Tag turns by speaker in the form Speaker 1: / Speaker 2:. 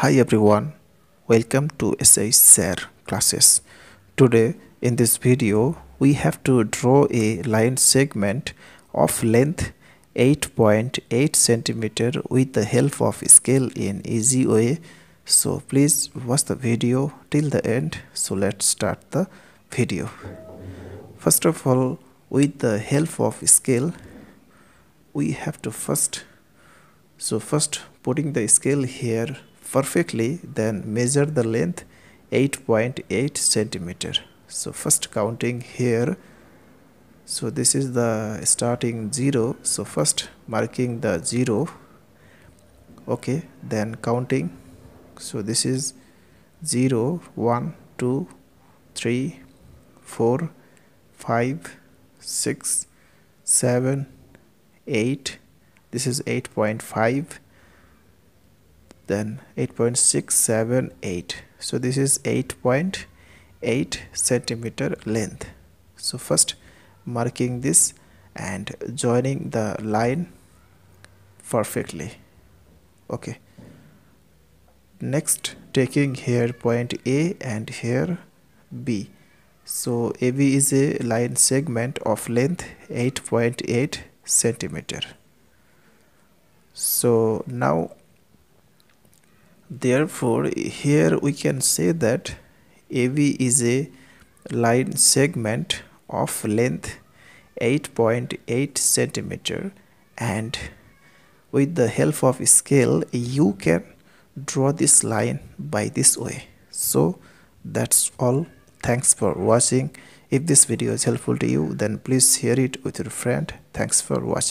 Speaker 1: Hi everyone, welcome to SH SIR classes. Today in this video we have to draw a line segment of length 8.8 centimeter with the help of scale in easy way. So please watch the video till the end. So let's start the video. First of all with the help of scale we have to first so first putting the scale here perfectly then measure the length 8.8 centimeter. So first counting here. So this is the starting zero. So first marking the zero. Okay then counting. So this is 0 1 2 3 4 5 6 7 8 this is 8.5 then 8.678 so this is 8.8 centimeter length. So first marking this and joining the line perfectly. Okay. Next taking here point A and here B. So AB is a line segment of length 8.8 centimeter. So now therefore here we can say that AB is a line segment of length 8.8 centimeter and with the help of scale you can draw this line by this way. So that's all. Thanks for watching. If this video is helpful to you then please share it with your friend. Thanks for watching